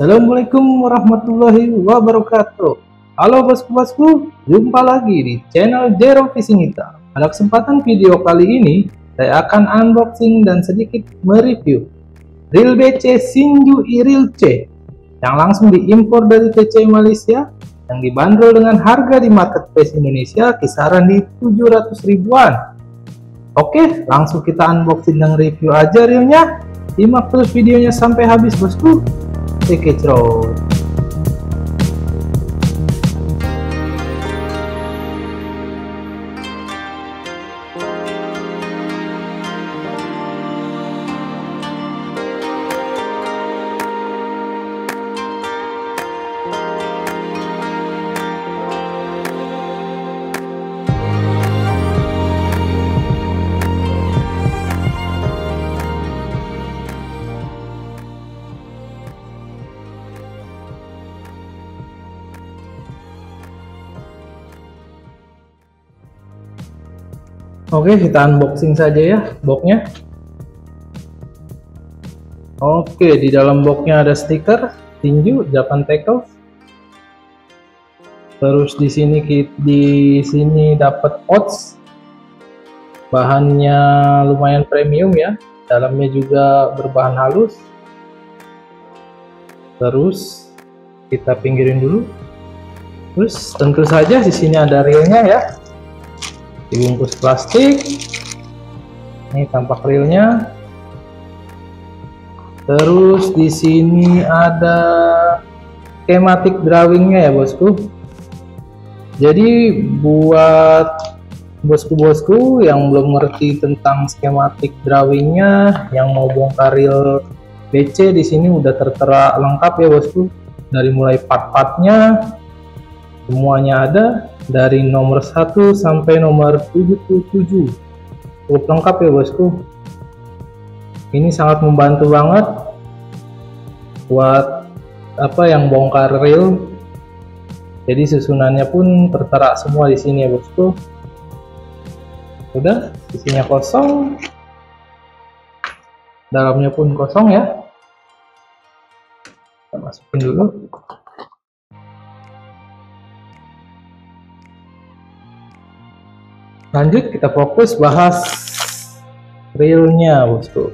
Assalamualaikum warahmatullahi wabarakatuh. Halo bosku-bosku, jumpa lagi di channel Jero Fishing Kita. Pada kesempatan video kali ini, saya akan unboxing dan sedikit mereview reel BC Sinju Iril C yang langsung diimpor dari TC Malaysia yang dibanderol dengan harga di marketplace Indonesia kisaran di 700 ribuan. Oke, langsung kita unboxing dan review aja reelnya. Simak terus videonya sampai habis bosku. से खींच रहा हूँ Oke, kita unboxing saja ya boxnya. Oke, di dalam boxnya ada stiker tinju Japan Tackle. Terus di sini di sini dapat pots. Bahannya lumayan premium ya. Dalamnya juga berbahan halus. Terus kita pinggirin dulu. Terus tentu saja di sini ada reelnya ya dibungkus plastik. Ini tampak realnya. Terus di sini ada schematic drawingnya ya bosku. Jadi buat bosku-bosku yang belum ngerti tentang schematic drawingnya yang mau bongkar reel BC di sini udah tertera lengkap ya bosku. Dari mulai part-partnya semuanya ada dari nomor 1 sampai nomor 77 cukup lengkap ya bosku. Ini sangat membantu banget buat apa yang bongkar reel. Jadi susunannya pun tertera semua di sini ya bosku. Udah isinya kosong. Dalamnya pun kosong ya. Kita masukin dulu lanjut kita fokus bahas realnya bosku.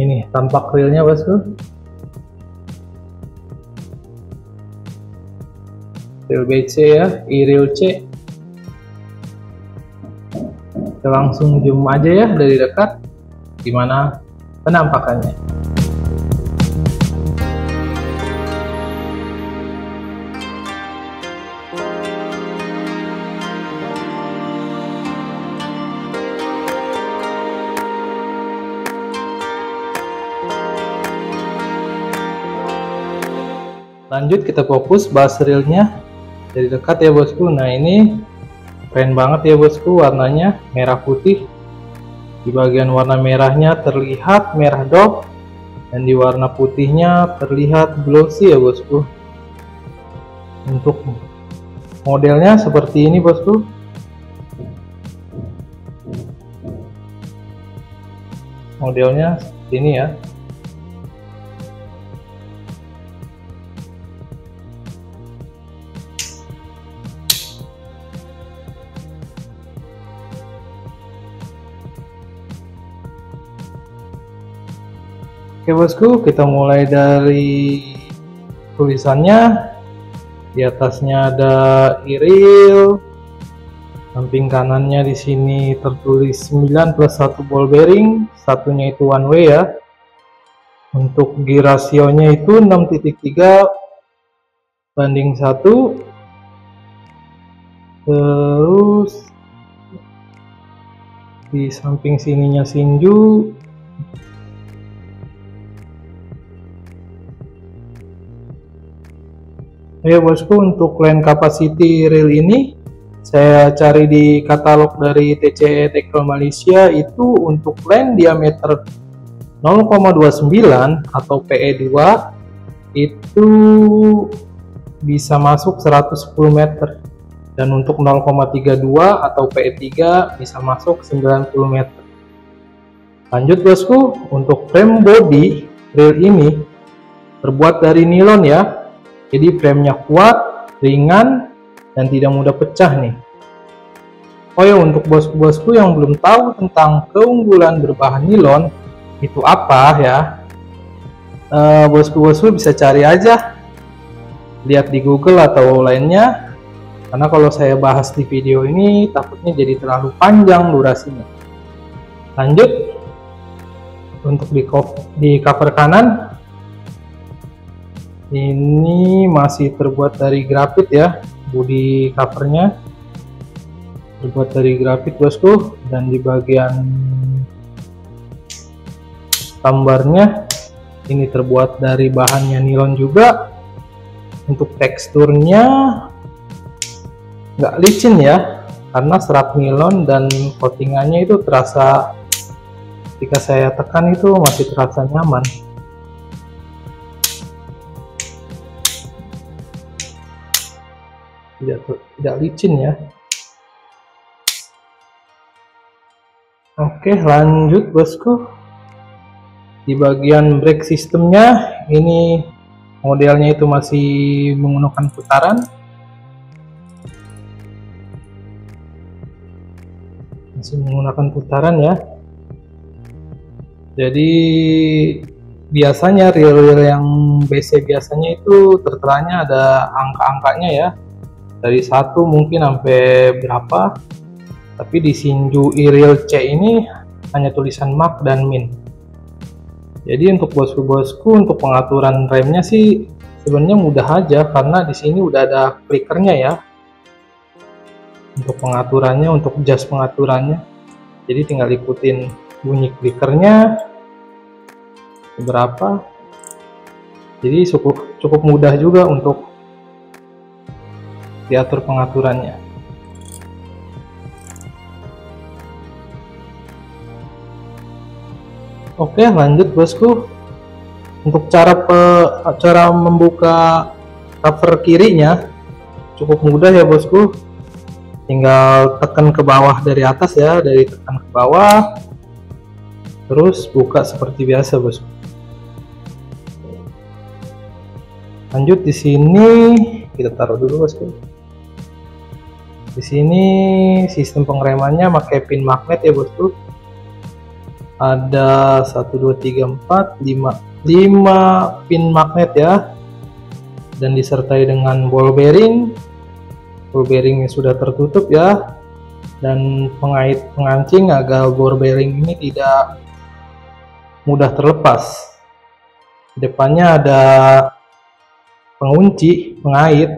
Ini tampak realnya bosku. Reel BC ya. I-reel C. Kita langsung zoom aja ya dari dekat. Gimana penampakannya lanjut kita fokus bahas realnya dari dekat ya bosku. Nah ini keren banget ya bosku. Warnanya merah putih. Di bagian warna merahnya terlihat merah dop dan di warna putihnya terlihat glossy ya bosku. Untuk modelnya seperti ini bosku. Modelnya seperti ini ya Oke bosku, kita mulai dari tulisannya. Di atasnya ada Iril. Samping kanannya di sini tertulis 9 plus 1 ball bearing, satunya itu one way ya. Untuk gear rasionya itu 6.3 banding 1. Terus di samping sininya Sinju ya bosku untuk land capacity reel ini saya cari di katalog dari TCE Tackle Malaysia. Itu untuk land diameter 0,29 atau PE2 itu bisa masuk 110 meter. Dan untuk 0,32 atau PE3 bisa masuk 90 meter. Lanjut bosku untuk frame body rail ini terbuat dari nilon ya jadi framenya kuat ringan dan tidak mudah pecah nih. Oh ya untuk bosku-bosku yang belum tahu tentang keunggulan berbahan nilon itu apa ya? Uh, bosku-bosku bisa cari aja. Lihat di Google atau lainnya. Karena kalau saya bahas di video ini takutnya jadi terlalu panjang durasinya. Lanjut. Untuk di cover kanan ini masih terbuat dari grafit ya body covernya. Terbuat dari grafit bosku. Dan di bagian gambarnya ini terbuat dari bahannya nilon juga. Untuk teksturnya nggak licin ya karena serat nilon dan coatingannya itu terasa ketika saya tekan itu masih terasa nyaman tidak tidak licin ya. Oke lanjut bosku. Di bagian brake sistemnya ini modelnya itu masih menggunakan putaran. Masih menggunakan putaran ya. Jadi biasanya reel-reel yang BC biasanya itu terteranya ada angka-angkanya ya dari satu mungkin sampai berapa tapi di Shinju Iril C ini hanya tulisan mark dan min. Jadi untuk bosku-bosku untuk pengaturan remnya sih sebenarnya mudah aja karena di sini udah ada clickernya ya. Untuk pengaturannya untuk jas pengaturannya. Jadi tinggal ikutin bunyi clickernya. Berapa? Jadi cukup cukup mudah juga untuk diatur pengaturannya. Oke lanjut bosku. Untuk cara pe, cara membuka cover kirinya cukup mudah ya bosku. Tinggal tekan ke bawah dari atas ya dari tekan ke bawah. Terus buka seperti biasa bosku. Lanjut di sini kita taruh dulu bosku di sini sistem pengeremannya pakai pin magnet ya bosku ada 1 2 3 4 5 5 pin magnet ya. Dan disertai dengan ball bearing. Ball bearing sudah tertutup ya. Dan pengait pengancing agar ball bearing ini tidak mudah terlepas. Depannya ada pengunci pengait.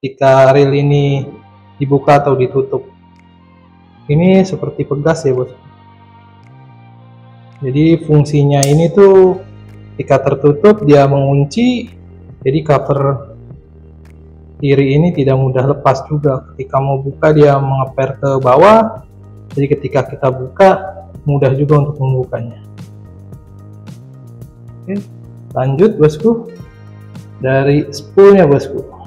Jika reel ini dibuka atau ditutup. Ini seperti pegas ya bos. Jadi fungsinya ini tuh ketika tertutup dia mengunci jadi cover kiri ini tidak mudah lepas juga. Ketika mau buka dia mengeper ke bawah. Jadi ketika kita buka mudah juga untuk membukanya. Oke lanjut bosku. Dari spoolnya bosku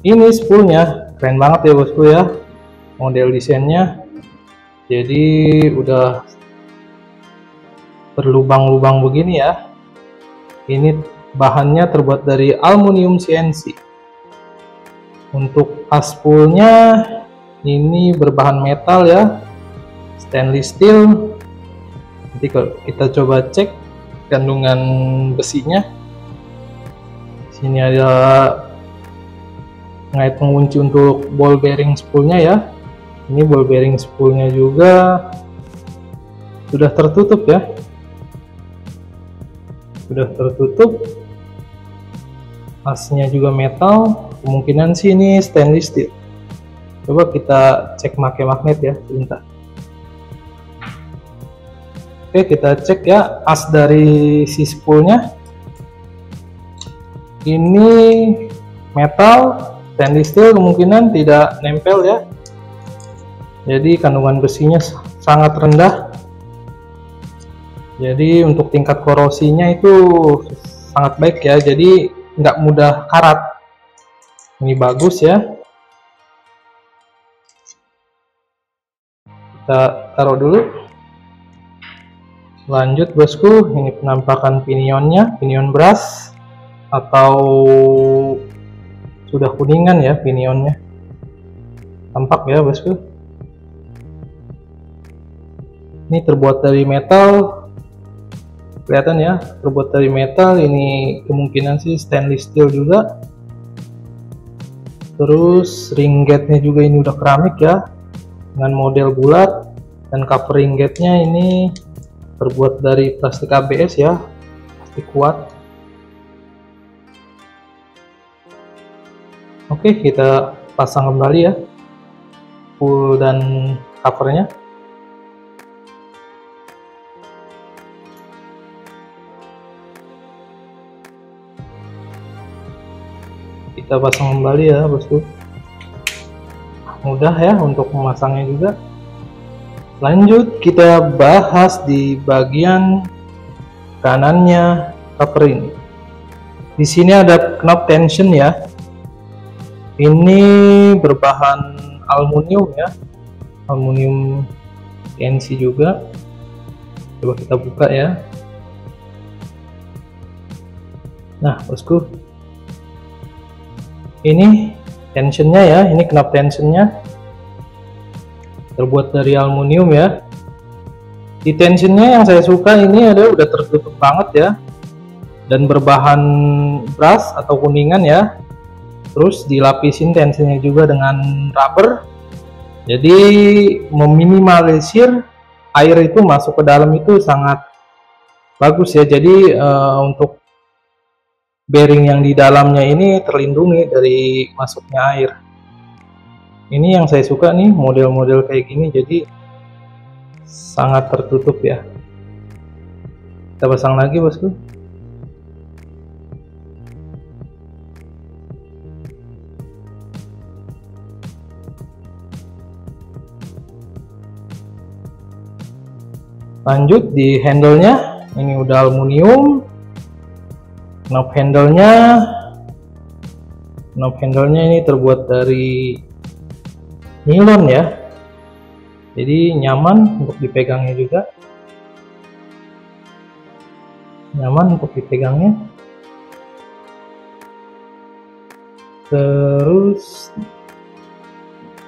ini spoolnya. Keren banget ya bosku ya model desainnya. Jadi udah berlubang-lubang begini ya. Ini bahannya terbuat dari aluminium CNC untuk aspulnya ini berbahan metal ya. Stainless steel. Nanti kalau kita coba cek kandungan besinya. Sini ada ngait pengunci untuk ball bearing spoolnya ya. Ini ball bearing spoolnya juga sudah tertutup ya. Sudah tertutup. Asnya juga metal. Kemungkinan sih ini stainless steel. Coba kita cek pakai magnet ya sebentar. Oke kita cek ya as dari si spoolnya. Ini metal stainless steel kemungkinan tidak nempel ya. Jadi kandungan besinya sangat rendah. Jadi untuk tingkat korosinya itu sangat baik ya. Jadi nggak mudah karat. Ini bagus ya. Kita taruh dulu. Lanjut bosku. Ini penampakan pinionnya pinion brush atau sudah kuningan ya pinionnya. Tampak ya bosku ini terbuat dari metal. Kelihatan ya terbuat dari metal. Ini kemungkinan sih stainless steel juga. Terus ring juga ini udah keramik ya dengan model bulat. Dan covering gate nya ini terbuat dari plastik ABS ya plastik kuat oke kita pasang kembali ya. Full dan covernya. Kita pasang kembali ya bosku. Mudah ya untuk memasangnya juga. Lanjut kita bahas di bagian kanannya cover ini. Di sini ada knob tension ya ini berbahan aluminium ya. Aluminium TNC juga. Coba kita buka ya. Nah bosku. Ini tensionnya ya. Ini knop tensionnya. Terbuat dari aluminium ya. Di tensionnya yang saya suka ini ada udah tertutup banget ya. Dan berbahan brass atau kuningan ya terus dilapisin tensionnya juga dengan rubber. Jadi meminimalisir air itu masuk ke dalam itu sangat bagus ya. Jadi uh, untuk bearing yang di dalamnya ini terlindungi dari masuknya air. Ini yang saya suka nih model-model kayak gini. Jadi sangat tertutup ya. Kita pasang lagi bosku lanjut di handle-nya. Ini udah aluminium. Knob handle-nya. Knob handle-nya ini terbuat dari nilon ya. Jadi nyaman untuk dipegangnya juga. Nyaman untuk dipegangnya. Terus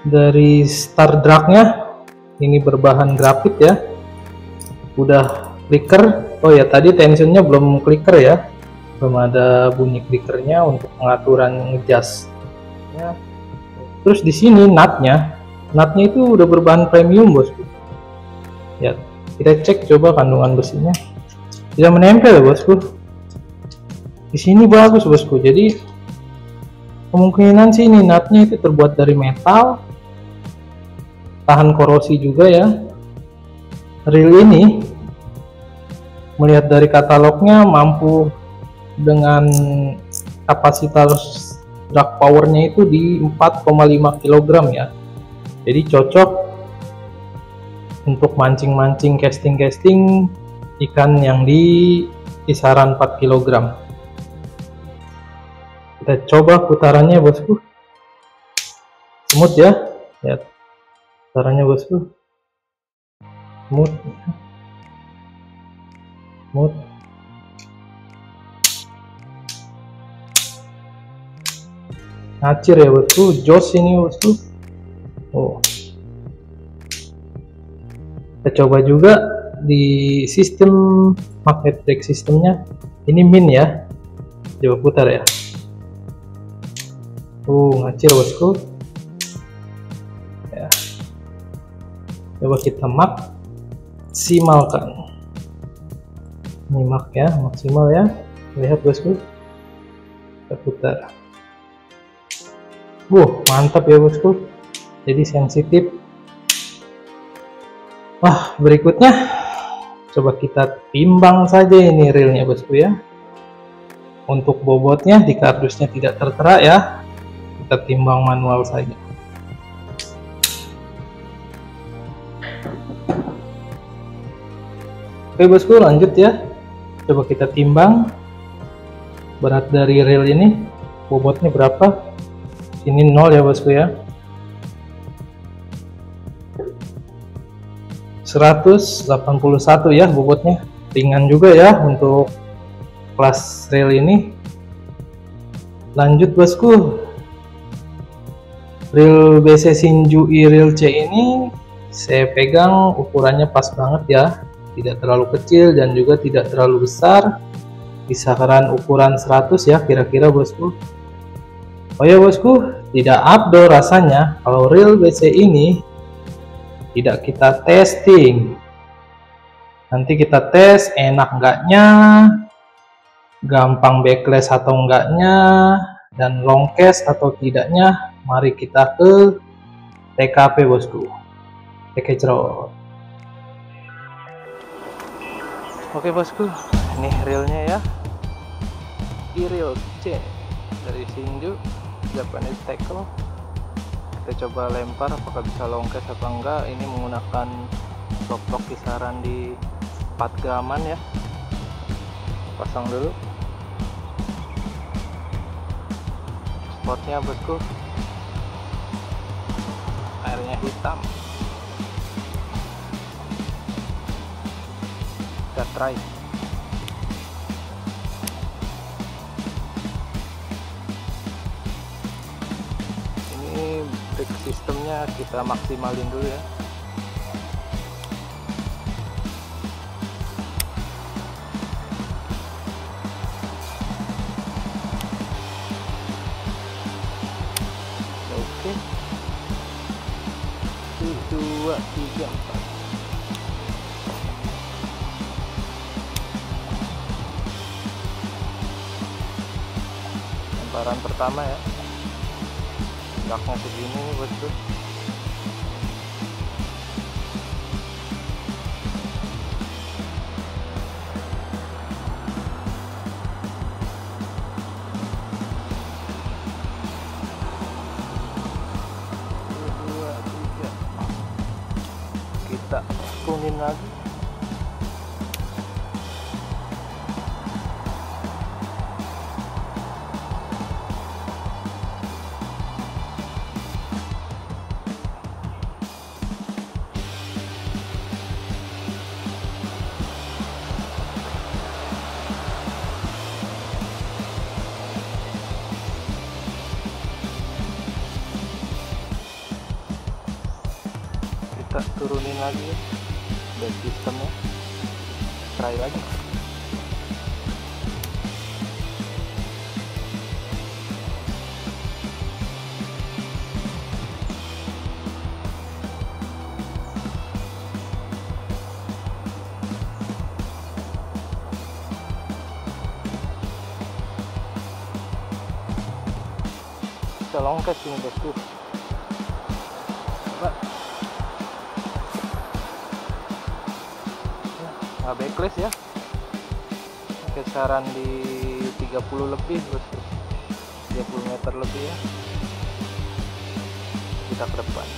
dari star dragnya ini berbahan grafit ya udah clicker? Oh ya tadi tensionnya belum clicker ya. Belum ada bunyi clickernya untuk pengaturan ngejas ya. terus di sini nutnya. Nutnya itu udah berbahan premium bosku ya kita cek coba kandungan besinya. Tidak menempel bosku. Di sini bagus bosku. Jadi kemungkinan sih ini nutnya itu terbuat dari metal. Tahan korosi juga ya reel ini melihat dari katalognya mampu dengan kapasitas drag powernya itu di 4,5 kg ya. Jadi cocok untuk mancing-mancing casting-casting ikan yang di kisaran 4 kg kita coba putarannya bosku. Smooth ya. Lihat putarannya bosku smooth smooth ngacir ya bosku jos ini bosku oh. Kita coba juga di sistem magnet brake sistemnya ini min ya. Coba putar ya. Oh ngacir bosku ya. Coba kita maksimalkan nyimak ya maksimal ya lihat bosku kita putar mantap ya bosku. Jadi sensitif. Wah, berikutnya coba kita timbang saja ini reelnya bosku ya. Untuk bobotnya di kardusnya tidak tertera ya. Kita timbang manual saja. Oke bosku lanjut ya. Coba kita timbang. berat dari reel ini. Bobotnya berapa? Ini nol ya bosku ya. 181 ya bobotnya. Ringan juga ya untuk kelas reel ini. Lanjut bosku. Reel BC Shinju i C ini saya pegang ukurannya pas banget ya tidak terlalu kecil dan juga tidak terlalu besar. Kisaran ukuran 100 ya kira-kira bosku. Oh ya bosku tidak abdo rasanya. Kalau reel BC ini tidak kita testing. Nanti kita tes enak enggaknya gampang backlash atau enggaknya dan long cast atau tidaknya mari kita ke TKP bosku. Ekecrot. Oke bosku, ini realnya ya. E-reel C dari Shinju Japanese Tackle. Kita coba lempar apakah bisa longkes apa enggak. Ini menggunakan lock kisaran di 4 graman ya. Pasang dulu. Spotnya bosku. Airnya hitam. Kita try ini brake sistemnya kita maksimalin dulu ya lebaran pertama ya. Jaknya segini nih kita turunin lagi ya dan sistemnya try lagi. Bisa longkes ini bosku nggak backlash ya. Kisaran di 30 lebih bosku 30 meter lebih ya. Kita ke depan.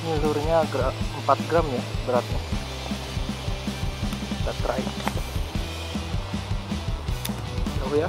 Ini lurnya gra- 4 gram ya beratnya kita try jauh ya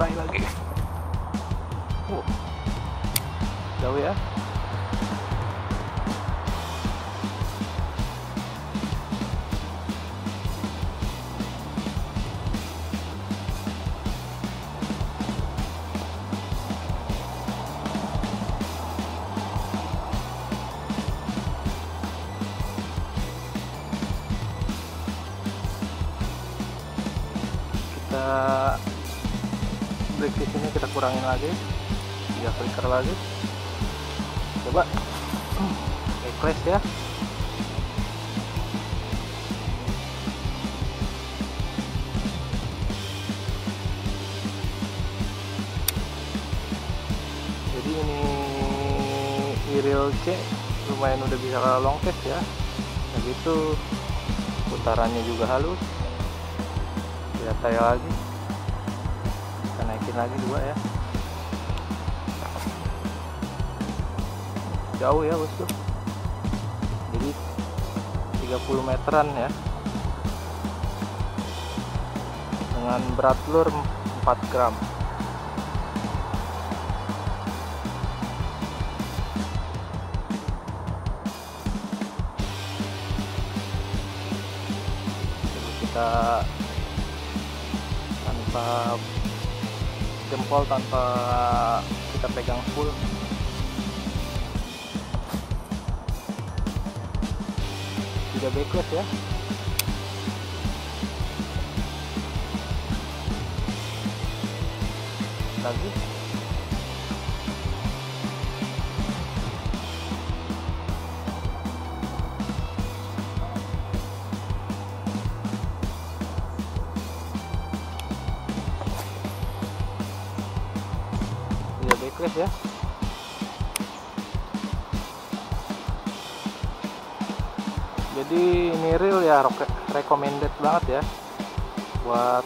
try lagi oh. jauh ya kurangin lagi. Coba. Backlash ya. Jadi ini Iril C lumayan udah bisa long case ya. Begitu putarannya juga halus. Lihat saya lagi. Kita naikin lagi dua ya jauh ya bosku jadi 30 meteran ya. Dengan berat lur 4 gram. Kita tanpa jempol tanpa kita pegang full tidak backless ya. Lagi jadi ini real ya recommended banget ya. Buat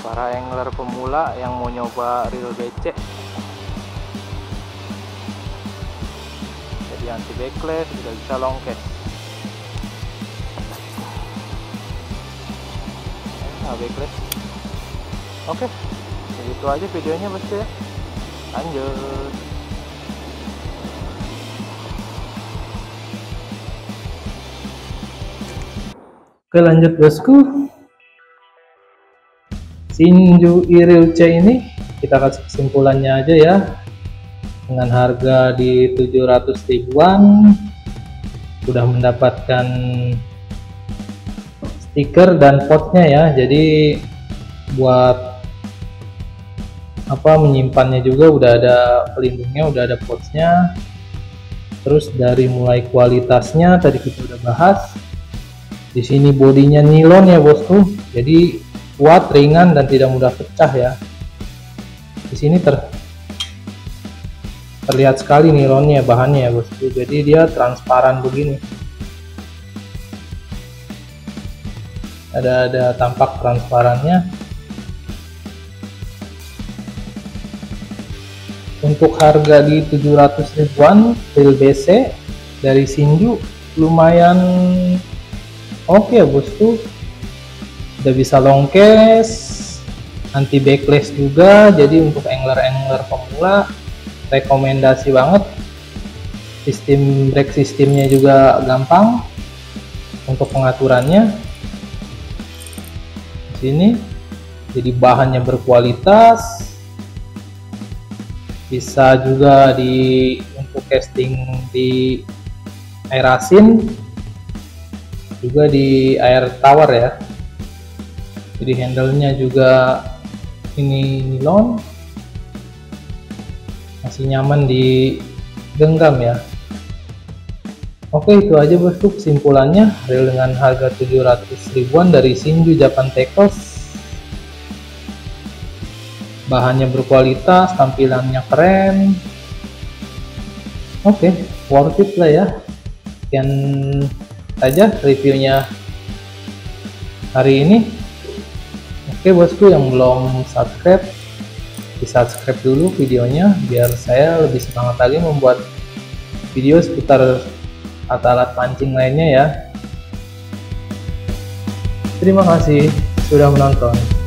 para angler pemula yang mau nyoba reel BC jadi anti backlash juga bisa long cast nah backlash. Oke begitu aja videonya pasti ya. Lanjut Oke lanjut bosku. Shinju C ini kita kasih kesimpulannya aja ya. Dengan harga di 700 ribuan sudah mendapatkan stiker dan potnya ya. Jadi buat apa menyimpannya juga udah ada pelindungnya udah ada potnya. Terus dari mulai kualitasnya tadi kita udah bahas di sini bodinya nilon ya bosku. Jadi kuat ringan dan tidak mudah pecah ya. Di sini ter terlihat sekali nilonnya bahannya ya bosku. Jadi dia transparan begini. Ada ada tampak transparannya. Untuk harga di 700 ribuan real BC dari Sinju lumayan oke okay, bosku udah bisa long case anti backlash juga jadi untuk angler-angler pemula rekomendasi banget. Sistem brake sistemnya juga gampang untuk pengaturannya. Di sini jadi bahannya berkualitas. Bisa juga di untuk casting di air asin juga di air tawar ya. Jadi handle-nya juga ini nilon masih nyaman di genggam ya. Oke itu aja bosku kesimpulannya reel dengan harga 700 ribuan dari Shinju Japan Tackles bahannya berkualitas tampilannya keren. Oke worth it lah ya. Sekian saja reviewnya hari ini. Oke bosku yang belum subscribe di subscribe dulu videonya biar saya lebih semangat lagi membuat video seputar alat-alat pancing lainnya ya. Terima kasih sudah menonton